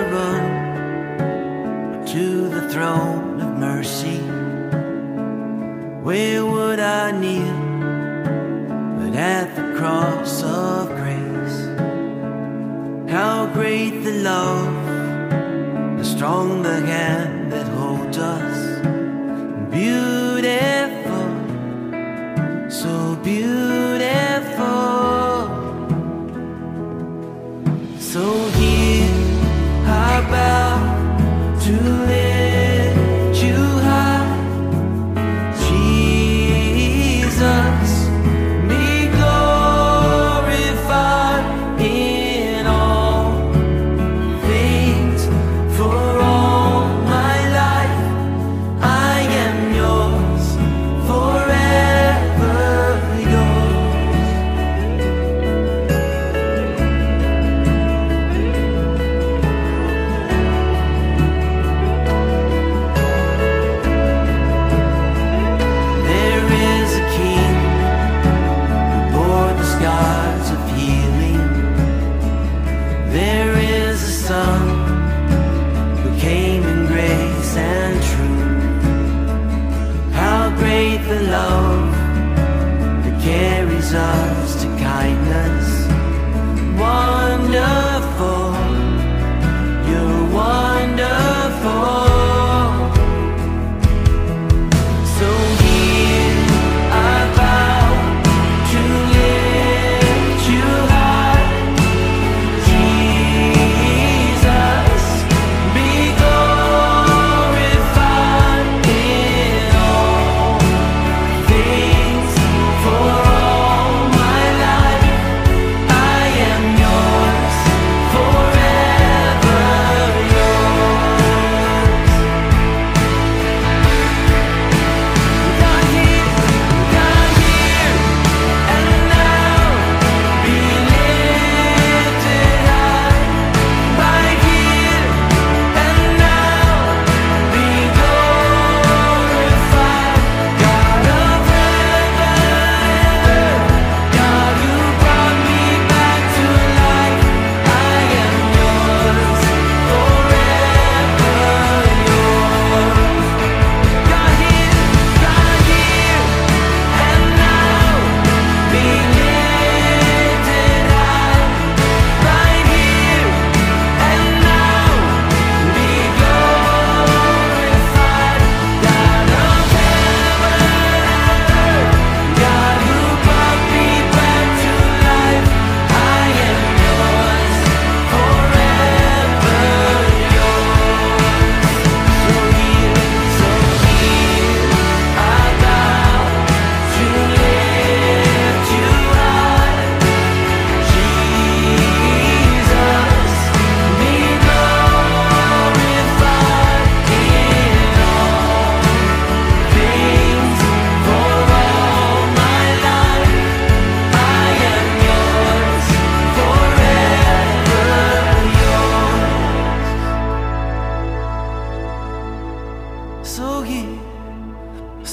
Run to the throne of mercy? Where would I kneel but at the cross of grace? How great the love, the strong the hand that holds us. Beautiful, so beautiful.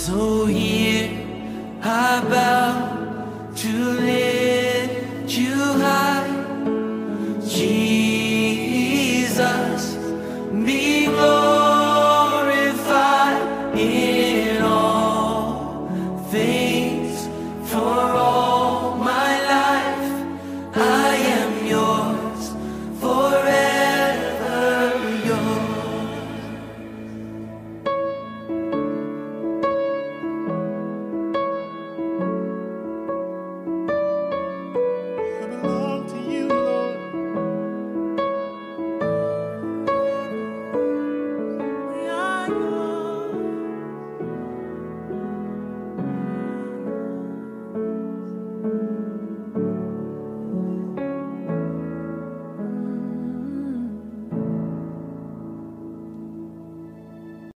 So here I bow to live.